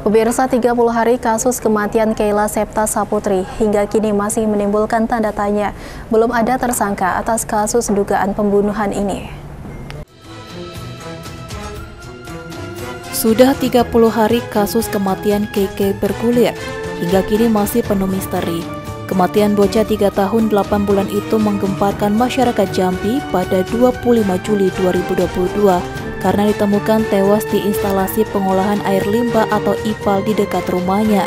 Pemirsa 30 hari kasus kematian Keila Septa Saputri hingga kini masih menimbulkan tanda tanya. Belum ada tersangka atas kasus dugaan pembunuhan ini. Sudah 30 hari kasus kematian KK bergulir, hingga kini masih penuh misteri. Kematian bocah 3 tahun 8 bulan itu menggemparkan masyarakat Jambi pada 25 Juli 2022 karena ditemukan tewas di instalasi pengolahan air limbah atau IPAL di dekat rumahnya.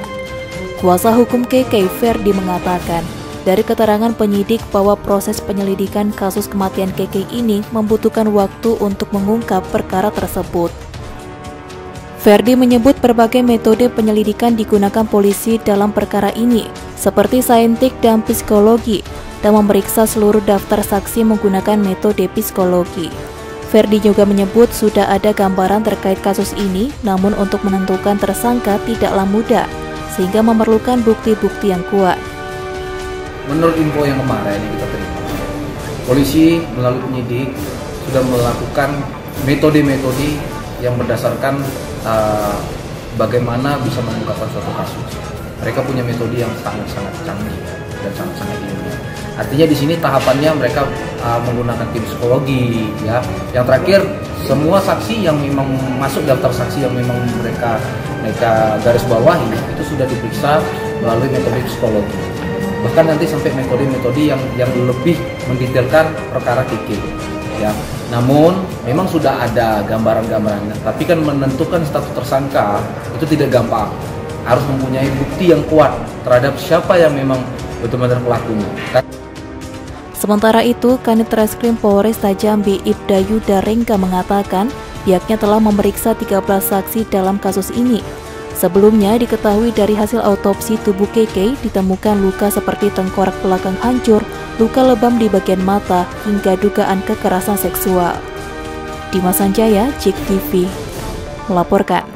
Kuasa hukum KK Ferdi mengatakan, dari keterangan penyidik bahwa proses penyelidikan kasus kematian KK ini membutuhkan waktu untuk mengungkap perkara tersebut. Ferdi menyebut berbagai metode penyelidikan digunakan polisi dalam perkara ini, seperti saintik dan psikologi, dan memeriksa seluruh daftar saksi menggunakan metode psikologi. Ferdi juga menyebut sudah ada gambaran terkait kasus ini, namun untuk menentukan tersangka tidaklah mudah, sehingga memerlukan bukti-bukti yang kuat. Menurut info yang kemarin yang kita terima, polisi melalui penyidik sudah melakukan metode-metode yang berdasarkan uh, bagaimana bisa mengungkapkan suatu kasus. Mereka punya metode yang sangat-sangat canggih dan sangat-sangat ilmiah. Artinya di sini tahapannya mereka uh, menggunakan tim psikologi ya. Yang terakhir semua saksi yang memang masuk daftar saksi yang memang mereka mereka garis bawahi itu sudah diperiksa melalui metode psikologi. Bahkan nanti sampai metode-metode yang yang lebih mendetailkan perkara kiki ya. Namun memang sudah ada gambaran-gambarannya, tapi kan menentukan status tersangka itu tidak gampang. Harus mempunyai bukti yang kuat terhadap siapa yang memang betul-betul pelakunya. Sementara itu, Kanit Reskrim Polresta Jambi Ibda Yuda Rengka mengatakan pihaknya telah memeriksa 13 saksi dalam kasus ini. Sebelumnya diketahui dari hasil autopsi tubuh KK ditemukan luka seperti tengkorak belakang hancur, luka lebam di bagian mata, hingga dugaan kekerasan seksual. Dimas Sanjaya, Cik TV, melaporkan.